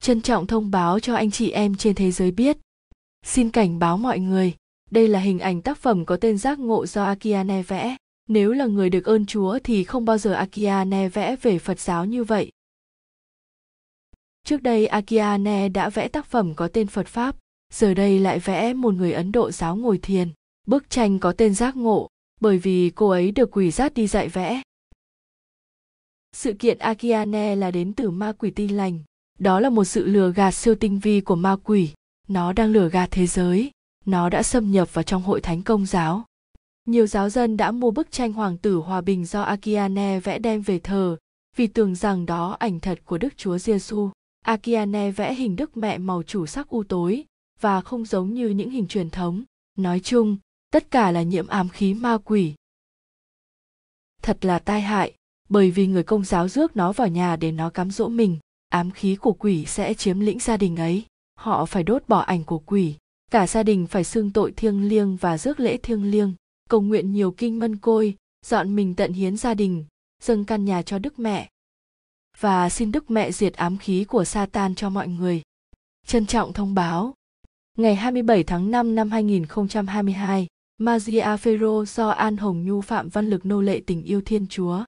trân trọng thông báo cho anh chị em trên thế giới biết. Xin cảnh báo mọi người, đây là hình ảnh tác phẩm có tên giác ngộ do akiane vẽ. Nếu là người được ơn chúa thì không bao giờ akiane vẽ về phật giáo như vậy. Trước đây akiane đã vẽ tác phẩm có tên phật pháp, giờ đây lại vẽ một người ấn độ giáo ngồi thiền. Bức tranh có tên giác ngộ, bởi vì cô ấy được quỷ giác đi dạy vẽ. Sự kiện akiane là đến từ ma quỷ tin lành đó là một sự lừa gạt siêu tinh vi của ma quỷ. Nó đang lừa gạt thế giới. Nó đã xâm nhập vào trong hội thánh công giáo. Nhiều giáo dân đã mua bức tranh hoàng tử hòa bình do akiane vẽ đem về thờ, vì tưởng rằng đó ảnh thật của đức chúa giêsu akiane vẽ hình đức mẹ màu chủ sắc u tối, và không giống như những hình truyền thống. Nói chung, tất cả là nhiễm ám khí ma quỷ. Thật là tai hại, bởi vì người công giáo rước nó vào nhà để nó cám dỗ mình ám khí của quỷ sẽ chiếm lĩnh gia đình ấy. Họ phải đốt bỏ ảnh của quỷ. Cả gia đình phải xưng tội thiêng liêng và rước lễ thiêng liêng. Cầu nguyện nhiều kinh mân côi dọn mình tận hiến gia đình dâng căn nhà cho đức mẹ. Và xin đức mẹ diệt ám khí của Satan cho mọi người. Trân trọng thông báo. Ngày 27 tháng 5 năm 2022, Maria Ferro do An Hồng Nhu phạm văn lực nô lệ tình yêu Thiên Chúa.